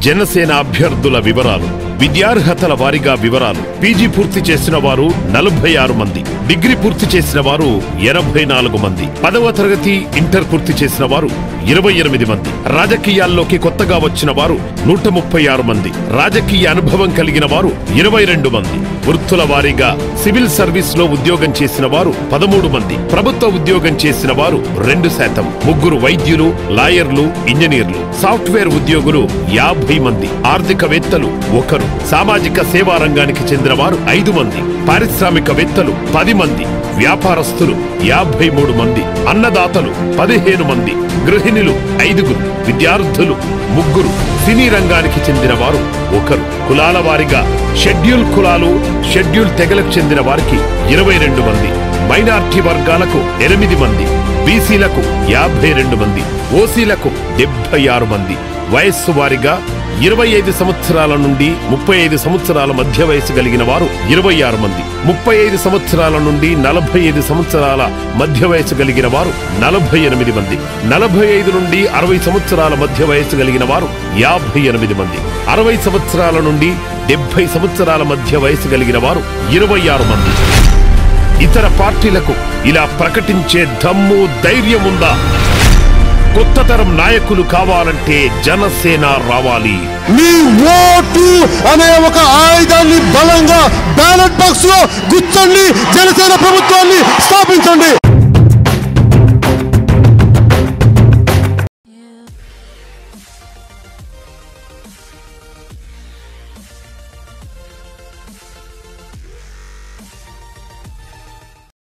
జనసేన అభ్యర్థుల వివరాలు. విద్యార్హతల వారిగా వివరాలు పీజీ పూర్తి చేసిన వారు నలభై ఆరు మంది డిగ్రీ పూర్తి చేసిన వారు ఎనభై నాలుగు మంది పదవ తరగతి ఇంటర్ పూర్తి చేసిన వారు ఇరవై ఎనిమిది మంది రాజకీయాల్లోకి కొత్తగా వచ్చిన వారు నూట ముప్పై ఆరు మంది రాజకీయ అనుభవం కలిగిన వారు ఇరవై రెండు మంది వృత్తుల వారీగా సివిల్ సర్వీస్లో ఉద్యోగం చేసిన వారు పదమూడు మంది ప్రభుత్వ ఉద్యోగం చేసిన వారు రెండు శాతం ముగ్గురు వైద్యులు లాయర్లు ఇంజనీర్లు సాఫ్ట్వేర్ ఉద్యోగులు యాభై మంది ఆర్థికవేత్తలు ఒకరు. సామాజిక సేవా రంగానికి చెందిన వారు ఐదు మంది పారిశ్రామికవేత్తలు పది మంది వ్యాపారస్తులు యాభై మూడు మంది అన్నదాతలు పదిహేను మంది గృహిణులు ఐదుగురు విద్యార్థులు ముగ్గురు. సినీ రంగానికి చెందిన వారు ఒకరు. కులాల వారిగా షెడ్యూల్ కులాలు షెడ్యూల్ తెగలకు చెందిన వారికి ఇరవై రెండు మంది మైనార్టీ వర్గాలకు ఎనిమిది మంది బీసీలకు యాభై రెండు మంది ఓసీలకు డెబ్బై ఆరు మంది వయస్సు వారిగా ఇరవై ఐదు సంవత్సరాల నుండి ముప్పై ఐదు సంవత్సరాల మధ్య వయసు కలిగిన వారు ఇరవై ఆరు మంది. ముప్పై ఐదు సంవత్సరాల నుండి నలభై ఐదు సంవత్సరాల మధ్య వయసు కలిగిన వారు నలభై ఎనిమిది మంది. నలభై ఐదు నుండి అరవై సంవత్సరాల మధ్య వయసు కలిగిన వారు యాభై ఎనిమిది మంది. అరవై సంవత్సరాల నుండి డెబ్బై సంవత్సరాల మధ్య వయసు కలిగిన వారు ఇరవై ఆరు మంది. ఇతర పార్టీలకు ఇలా ప్రకటించే దమ్ము ధైర్యం ఉందా? కొత్త తరం నాయకులు కావాలంటే జనసేన రావాలి. మీ ఓటు అనే ఒక ఆయుధాన్ని బలంగా బ్యాలెట్ బాక్స్లో గుచ్చండి జనసేన ప్రభుత్వాన్ని స్థాపించండి.